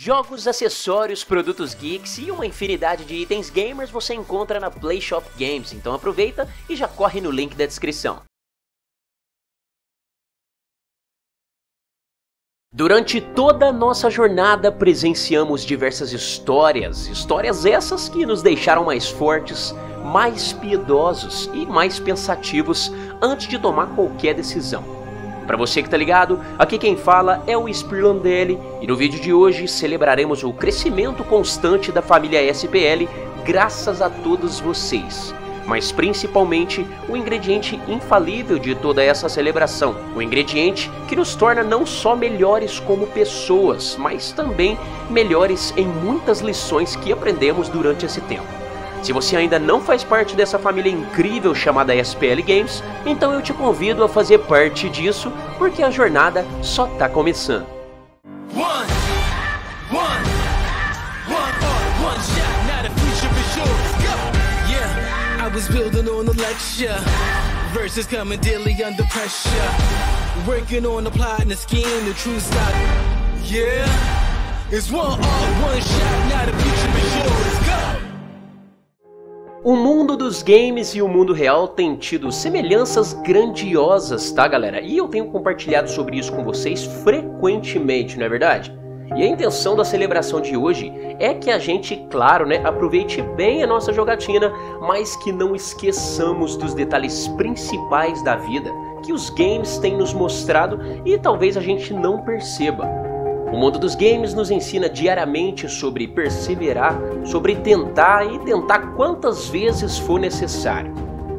Jogos, acessórios, produtos geeks e uma infinidade de itens gamers você encontra na PlayShop Games, então aproveita e já corre no link da descrição. Durante toda a nossa jornada presenciamos diversas histórias, histórias essas que nos deixaram mais fortes, mais piedosos e mais pensativos antes de tomar qualquer decisão. Para você que tá ligado, aqui quem fala é o Spirlandelli e no vídeo de hoje celebraremos o crescimento constante da família SPL graças a todos vocês. Mas principalmente o ingrediente infalível de toda essa celebração, o ingrediente que nos torna não só melhores como pessoas, mas também melhores em muitas lições que aprendemos durante esse tempo. Se você ainda não faz parte dessa família incrível chamada SPL Games, então eu te convido a fazer parte disso, porque a jornada só tá começando. Verses coming daily under pressure. Working on a plot and a scheme, the. Yeah, it's one one shot, the yours. Go! O mundo dos games e o mundo real têm tido semelhanças grandiosas, tá galera? E eu tenho compartilhado sobre isso com vocês frequentemente, não é verdade? E a intenção da celebração de hoje é que a gente, claro, né, aproveite bem a nossa jogatina, mas que não esqueçamos dos detalhes principais da vida que os games têm nos mostrado e talvez a gente não perceba. O mundo dos games nos ensina diariamente sobre perseverar, sobre tentar e tentar quantas vezes for necessário.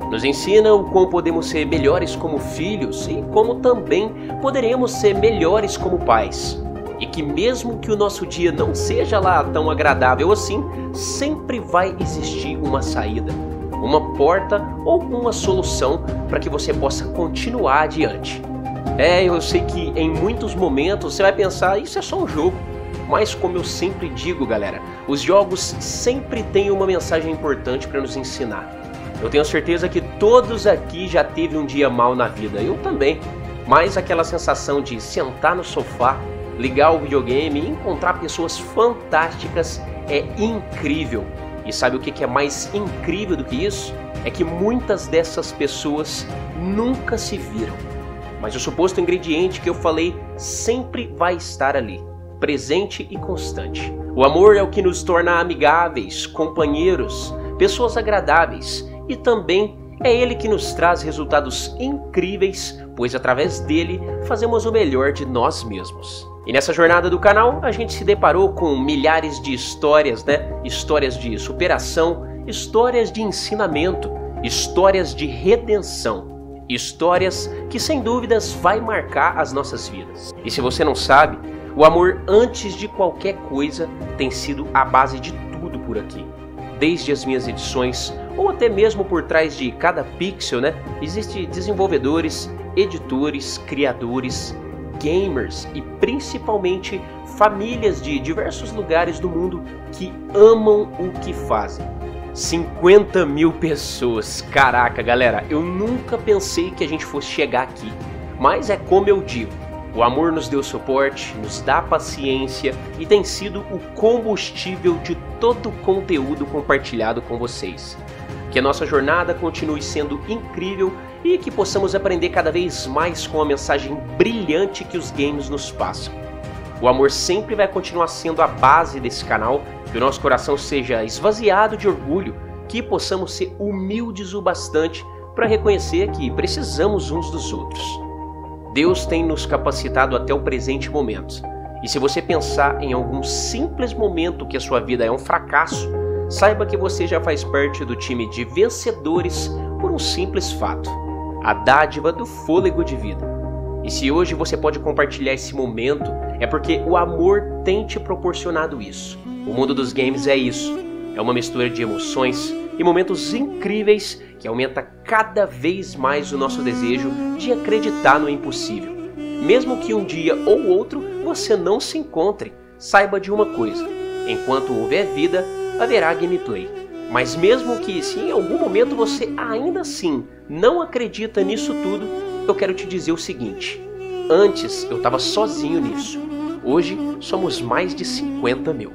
Nos ensina o como podemos ser melhores como filhos e como também poderemos ser melhores como pais. E que mesmo que o nosso dia não seja lá tão agradável assim, sempre vai existir uma saída, uma porta ou uma solução para que você possa continuar adiante. É, eu sei que em muitos momentos você vai pensar, isso é só um jogo. Mas como eu sempre digo, galera, os jogos sempre têm uma mensagem importante para nos ensinar. Eu tenho certeza que todos aqui já teve um dia mal na vida, eu também. Mas aquela sensação de sentar no sofá, ligar o videogame e encontrar pessoas fantásticas é incrível. E sabe o que é mais incrível do que isso? É que muitas dessas pessoas nunca se viram mas o suposto ingrediente que eu falei sempre vai estar ali, presente e constante. O amor é o que nos torna amigáveis, companheiros, pessoas agradáveis e também é ele que nos traz resultados incríveis, pois através dele fazemos o melhor de nós mesmos. E nessa jornada do canal, a gente se deparou com milhares de histórias, né? Histórias de superação, histórias de ensinamento, histórias de redenção. Histórias que sem dúvidas vai marcar as nossas vidas. E se você não sabe, o amor antes de qualquer coisa tem sido a base de tudo por aqui. Desde as minhas edições, ou até mesmo por trás de cada pixel, né? Existem desenvolvedores, editores, criadores, gamers e principalmente famílias de diversos lugares do mundo que amam o que fazem 50 mil pessoas. Caraca, galera, eu nunca pensei que a gente fosse chegar aqui. Mas é como eu digo: o amor nos deu suporte, nos dá paciência e tem sido o combustível de todo o conteúdo compartilhado com vocês. Que a nossa jornada continue sendo incrível e que possamos aprender cada vez mais com a mensagem brilhante que os games nos passam. O amor sempre vai continuar sendo a base desse canal, que o nosso coração seja esvaziado de orgulho, que possamos ser humildes o bastante para reconhecer que precisamos uns dos outros. Deus tem nos capacitado até o presente momento. E se você pensar em algum simples momento que a sua vida é um fracasso, saiba que você já faz parte do time de vencedores por um simples fato: a dádiva do fôlego de vida. E se hoje você pode compartilhar esse momento, é porque o amor tem te proporcionado isso. O mundo dos games é isso. É uma mistura de emoções e momentos incríveis que aumenta cada vez mais o nosso desejo de acreditar no impossível. Mesmo que um dia ou outro você não se encontre, saiba de uma coisa: enquanto houver vida, haverá gameplay. Mas mesmo que se em algum momento você ainda assim não acredita nisso tudo, eu quero te dizer o seguinte: antes eu estava sozinho nisso, Hoje somos mais de 50 mil.